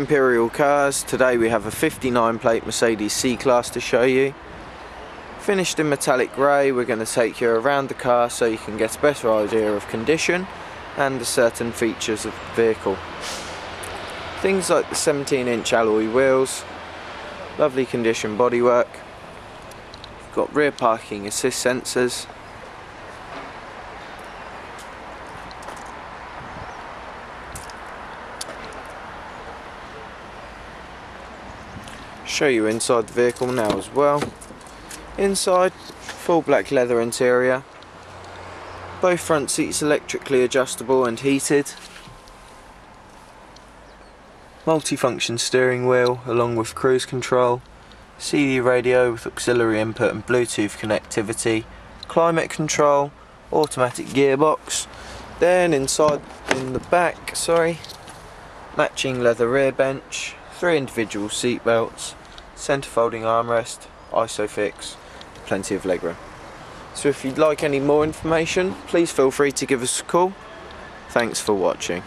Imperial cars, today we have a 59 plate Mercedes C-Class to show you. Finished in metallic grey, we're going to take you around the car so you can get a better idea of condition and the certain features of the vehicle. Things like the 17 inch alloy wheels, lovely condition bodywork, got rear parking assist sensors, show you inside the vehicle now as well. Inside full black leather interior. Both front seats electrically adjustable and heated. Multi-function steering wheel along with cruise control. CD radio with auxiliary input and Bluetooth connectivity. Climate control automatic gearbox. Then inside in the back sorry matching leather rear bench three individual seat belts centre folding armrest, ISOFIX, plenty of legroom. So if you'd like any more information, please feel free to give us a call. Thanks for watching.